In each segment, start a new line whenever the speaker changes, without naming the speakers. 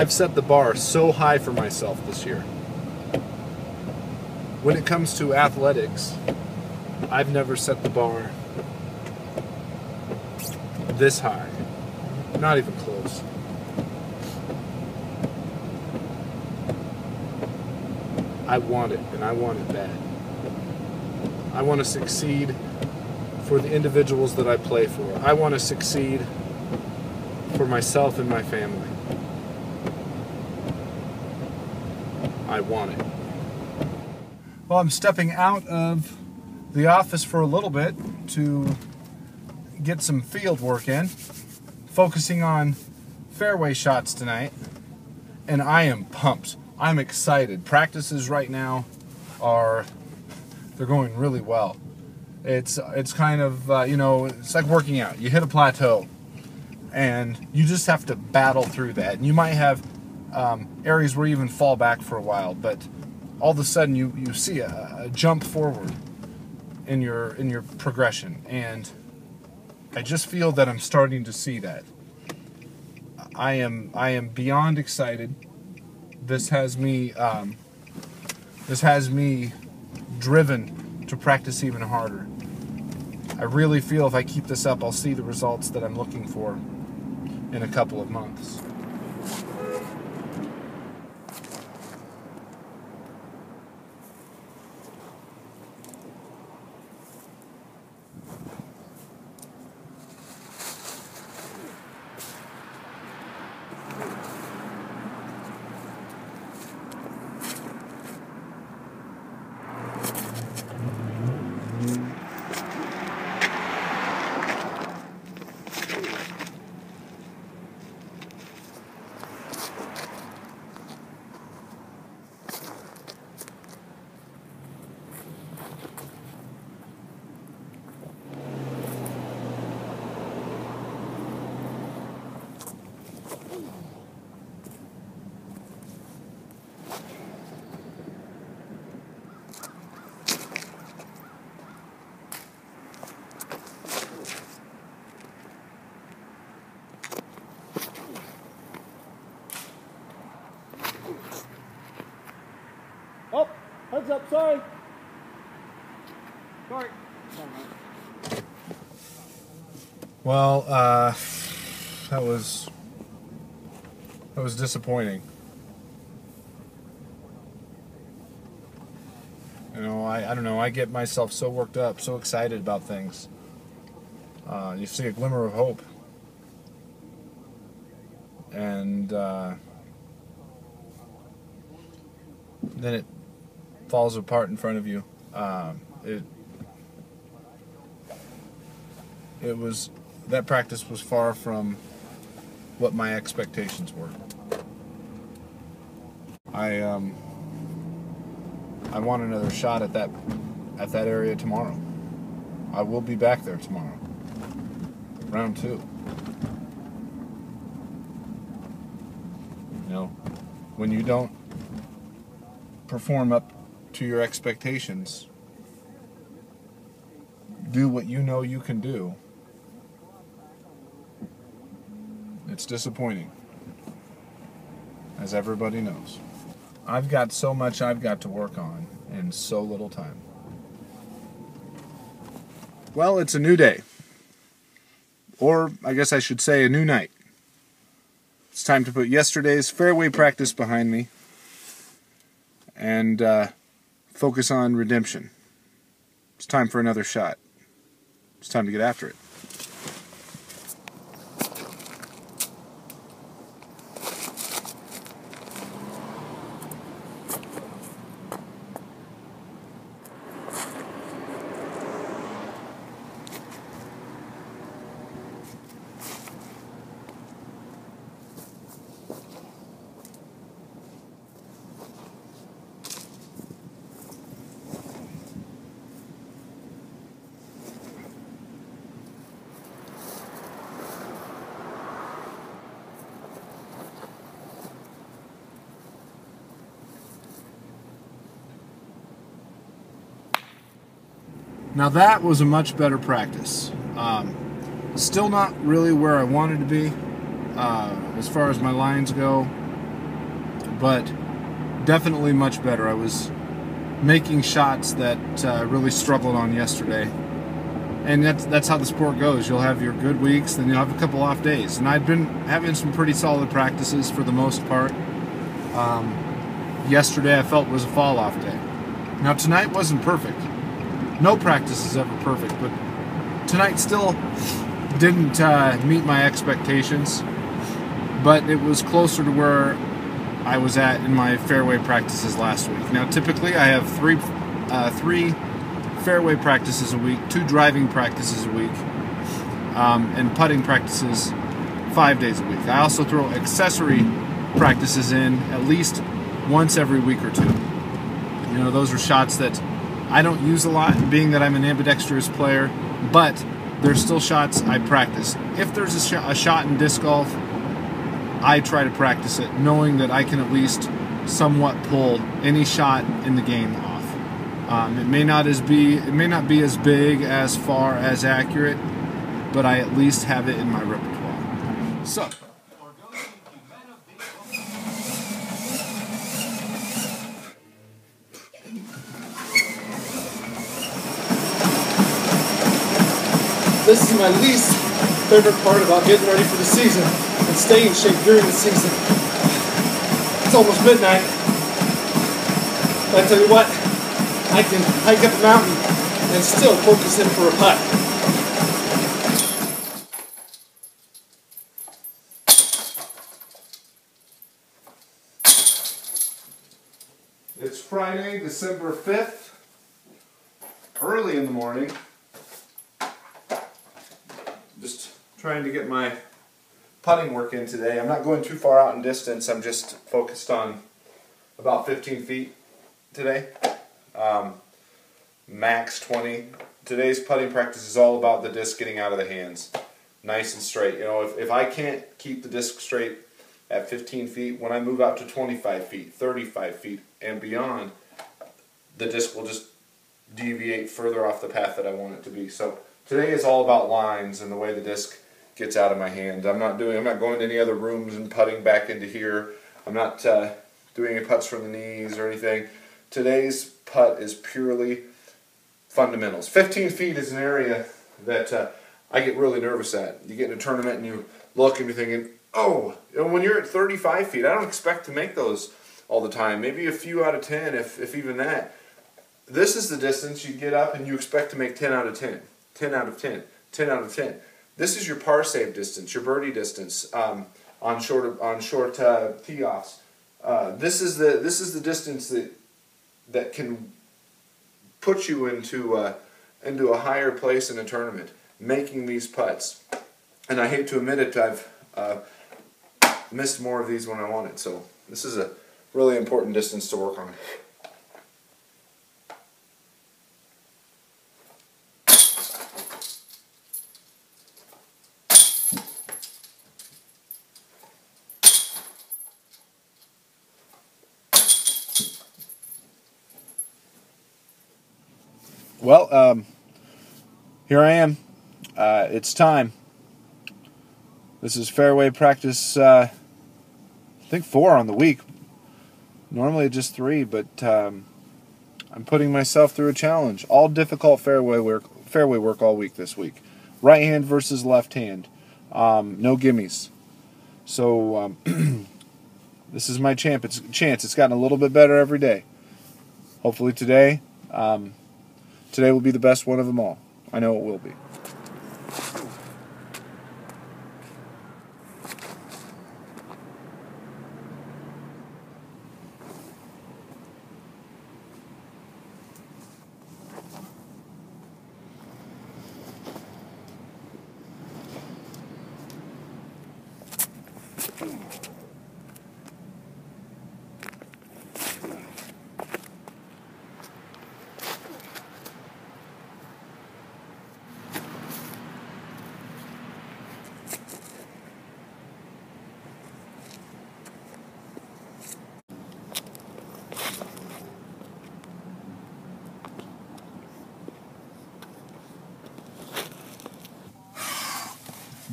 I've set the bar so high for myself this year. When it comes to athletics, I've never set the bar this high. Not even close. I want it, and I want it bad. I want to succeed for the individuals that I play for. I want to succeed for myself and my family. I want it. Well, I'm stepping out of the office for a little bit to get some field work in, focusing on fairway shots tonight, and I am pumped. I'm excited. Practices right now are they're going really well. It's it's kind of uh, you know it's like working out. You hit a plateau, and you just have to battle through that. And you might have um, areas where you even fall back for a while, but all of a sudden you you see a, a jump forward in your in your progression, and I just feel that I'm starting to see that. I am I am beyond excited. This has me um, this has me driven to practice even harder. I really feel if I keep this up, I'll see the results that I'm looking for in a couple of months.
Heads up, sorry. Sorry.
Well, uh, that was that was disappointing. You know, I, I don't know. I get myself so worked up, so excited about things. Uh, you see a glimmer of hope, and uh, then it falls apart in front of you. Um, it it was that practice was far from what my expectations were. I um I want another shot at that at that area tomorrow. I will be back there tomorrow. Round 2. You know, when you don't perform up to your expectations, do what you know you can do. It's disappointing, as everybody knows. I've got so much I've got to work on in so little time. Well, it's a new day. Or, I guess I should say, a new night. It's time to put yesterday's fairway practice behind me and uh, focus on redemption. It's time for another shot. It's time to get after it. Now that was a much better practice. Um, still not really where I wanted to be uh, as far as my lines go. but definitely much better. I was making shots that uh, really struggled on yesterday. And that's that's how the sport goes. You'll have your good weeks, then you'll have a couple off days. And I've been having some pretty solid practices for the most part. Um, yesterday I felt was a fall off day. Now tonight wasn't perfect. No practice is ever perfect, but tonight still didn't uh, meet my expectations. But it was closer to where I was at in my fairway practices last week. Now, typically, I have three uh, three fairway practices a week, two driving practices a week, um, and putting practices five days a week. I also throw accessory practices in at least once every week or two. You know, those are shots that I don't use a lot, being that I'm an ambidextrous player, but there's still shots I practice. If there's a, sh- a shot in disc golf I try to practice it, knowing that I can at least somewhat pull any shot in the game off. Um, it may not as be it may not be as big, as far, as accurate, but I at least have it in my repertoire. So.
This is my least favorite part about getting ready for the season and staying in shape during the season. It's almost midnight. But I tell you what, I can hike up a mountain and still focus in for a putt.
It's Friday, December 5th, early in the morning. Just trying to get my putting work in today. I'm not going too far out in distance. I'm just focused on about 15 feet today. Um, max 20. Today's putting practice is all about the disc getting out of the hands. Nice and straight. You know, if, if I can't keep the disc straight at 15 feet, when I move out to 25 feet, 35 feet, and beyond, the disc will just deviate further off the path that I want it to be. So today is all about lines and the way the disc gets out of my hands. I'm not doing. I'm not going to any other rooms and putting back into here. I'm not uh, doing any putts from the knees or anything. Today's putt is purely fundamentals. 15 feet is an area that uh, I get really nervous at. You get in a tournament and you look and you're thinking, oh, when you're at 35 feet, I don't expect to make those all the time. Maybe a few out of 10, if, if even that. This is the distance you get up and you expect to make 10 out of 10, 10 out of 10, 10 out of 10. This is your par save distance, your birdie distance um, on short on short uh, tee offs. Uh, this is the this is the distance that that can put you into uh, into a higher place in a tournament, making these putts. And I hate to admit it, I've uh, missed more of these when I wanted. So this is a really important distance to work on. Well, um, here I am. Uh, it's time. This is fairway practice, uh, I think four on the week. Normally just three, but um, I'm putting myself through a challenge. All difficult fairway work, fairway work all week this week. Right hand versus left hand. Um, no gimmies. So um, this is my champ. It's, chance. It's gotten a little bit better every day. Hopefully today. Um, Today will be the best one of them all. I know it will be.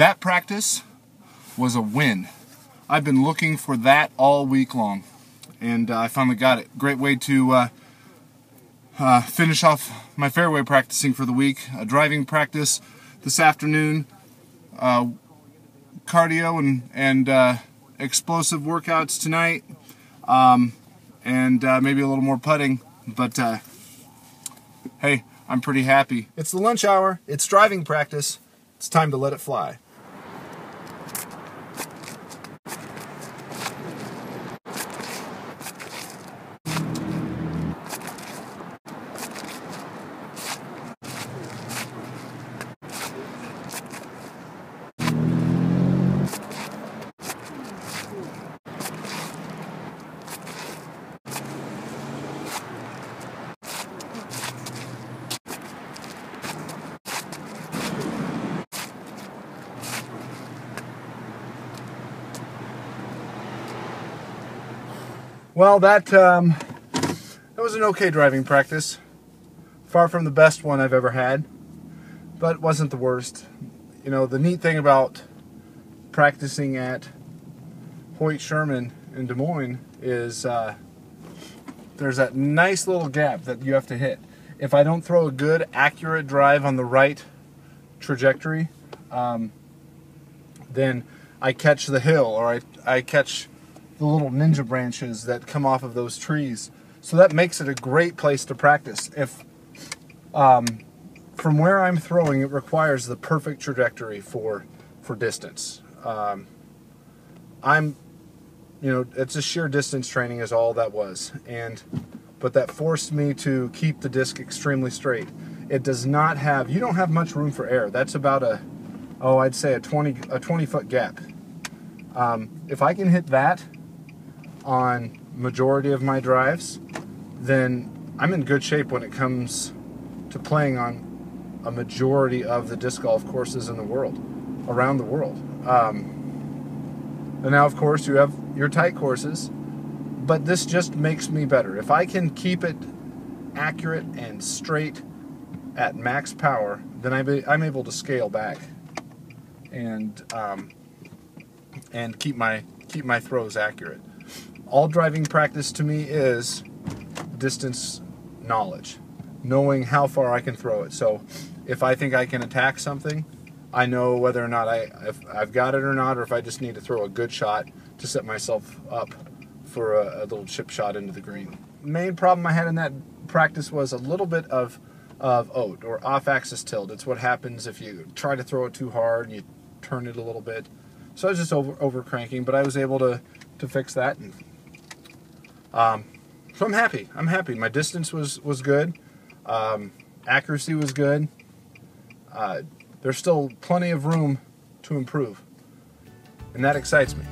That practice was a win. I've been looking for that all week long.
and uh, I finally got it. Great way to uh, uh, finish off my fairway practicing for the week. A driving practice this afternoon, uh, cardio and and uh, explosive workouts tonight, um, and uh, maybe a little more putting. But hey, I'm pretty happy.
It's the lunch hour. It's driving practice. It's time to let it fly. Well, that um, that was an okay driving practice. Far from the best one I've ever had, but wasn't the worst. You know, the neat thing about practicing at Hoyt Sherman in Des Moines is uh, there's that nice little gap that you have to hit. If I don't throw a good, accurate drive on the right trajectory, um, then I catch the hill or I, I catch the little ninja branches that come off of those trees. So that makes it a great place to practice. If um, from where I'm throwing, it requires the perfect trajectory for for distance. Um, I'm, you know, it's a sheer distance training is all that was, and but that forced me to keep the disc extremely straight. It does not have, you don't have much room for error. That's about a, oh, I'd say a 20 a 20 foot gap. Um, if I can hit that on majority of my drives, then I'm in good shape when it comes to playing on a majority of the disc golf courses in the world, around the world. Um, and now, of course, you have your tight courses, but this just makes me better. If I can keep it accurate and straight at max power, then I'm able to scale back and um, and keep my keep my throws accurate all driving practice to me is distance knowledge, knowing how far I can throw it. So if I think I can attack something, I know whether or not I if I've got it or not, or if I just need to throw a good shot to set myself up for a, a little chip shot into the green. Main problem I had in that practice was a little bit of of OAT or off-axis tilt. It's what happens if you try to throw it too hard and you turn it a little bit. So I was just over over cranking, but I was able to to fix that and um, so I'm happy. I'm happy. My distance was was good. Um, accuracy was good. Uh, there's still plenty of room to improve, and that excites me.